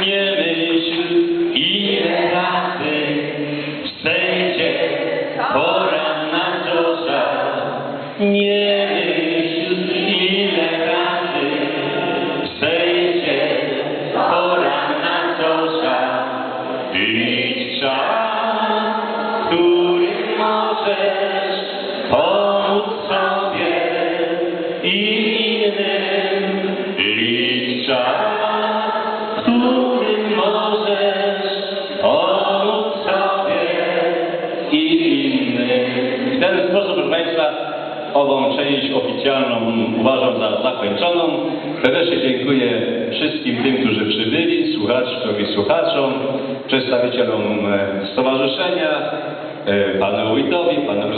Nie myśl, ile razy wstędzie poranna zorza. Nie myśl, ile razy wstędzie poranna zorza. Idź czas, który możesz pomóc sobie i innym. I innym. W ten sposób, proszę Państwa, ową część oficjalną uważam za zakończoną. Serdecznie dziękuję wszystkim tym, którzy przybyli, słuchaczkom i słuchaczom, przedstawicielom stowarzyszenia, e, panu wójtowi, panu